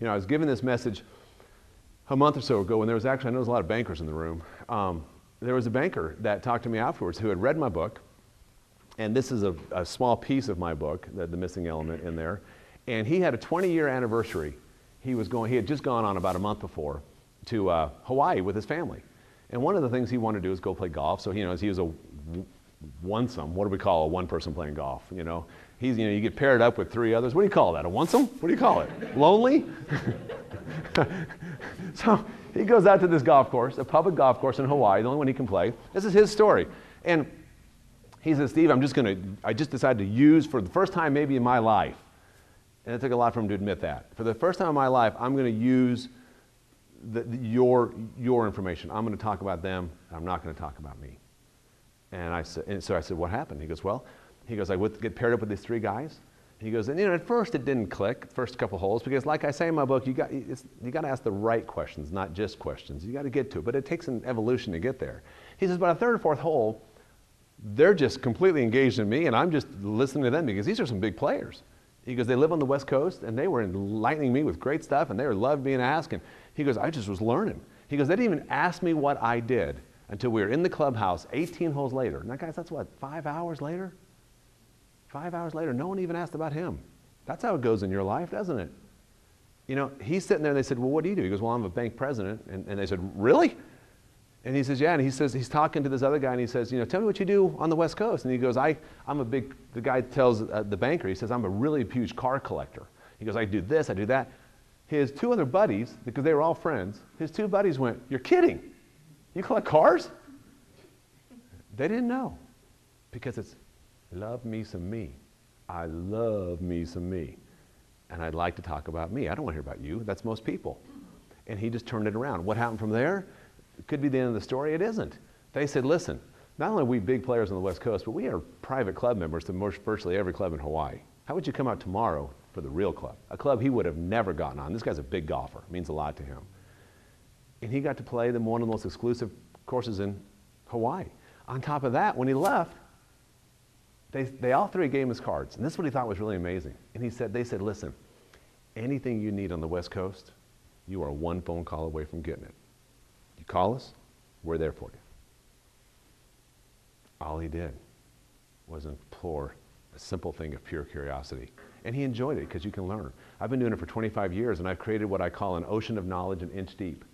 You know, I was given this message a month or so ago when there was actually, I know there's a lot of bankers in the room. Um, there was a banker that talked to me afterwards who had read my book, and this is a, a small piece of my book, the, the missing element in there. And he had a 20 year anniversary. He was going, he had just gone on about a month before to uh, Hawaii with his family. And one of the things he wanted to do is go play golf. So, you know, he was a one-some. What do we call a one person playing golf? You know, he's, you know, you get paired up with three others. What do you call that? A one-some? What do you call it? Lonely? so he goes out to this golf course, a public golf course in Hawaii, the only one he can play. This is his story. And he says, Steve, I'm just going to, I just decided to use for the first time maybe in my life, and it took a lot for him to admit that. For the first time in my life, I'm going to use the, the, your, your information. I'm going to talk about them, I'm not going to talk about me. And, I said, and so I said, what happened? He goes, well, he goes, I would get paired up with these three guys. He goes, and you know, at first it didn't click, first couple holes, because like I say in my book, you got, you got to ask the right questions, not just questions. You got to get to it, but it takes an evolution to get there. He says, but a third or fourth hole, they're just completely engaged in me, and I'm just listening to them because these are some big players. He goes, they live on the West Coast, and they were enlightening me with great stuff, and they loved being asked. And he goes, I just was learning. He goes, they didn't even ask me what I did until we were in the clubhouse 18 holes later. That guys, that's what, five hours later? Five hours later, no one even asked about him. That's how it goes in your life, doesn't it? You know, he's sitting there and they said, Well, what do you do? He goes, Well, I'm a bank president. And, and they said, Really? And he says, Yeah. And he says, He's talking to this other guy and he says, You know, tell me what you do on the West Coast. And he goes, I, I'm a big, the guy tells uh, the banker, he says, I'm a really huge car collector. He goes, I do this, I do that. His two other buddies, because they were all friends, his two buddies went, You're kidding. You collect cars? They didn't know because it's love me some me. I love me some me. And I'd like to talk about me. I don't want to hear about you. That's most people. And he just turned it around. What happened from there? It could be the end of the story. It isn't. They said, listen, not only are we big players on the West Coast, but we are private club members to virtually every club in Hawaii. How would you come out tomorrow for the real club? A club he would have never gotten on. This guy's a big golfer. It means a lot to him. And he got to play them one of the most exclusive courses in Hawaii. On top of that, when he left, they, they all three gave him his cards. And this is what he thought was really amazing. And he said, they said, listen, anything you need on the West Coast, you are one phone call away from getting it. You call us, we're there for you. All he did was implore a simple thing of pure curiosity. And he enjoyed it because you can learn. I've been doing it for 25 years and I've created what I call an ocean of knowledge an inch deep.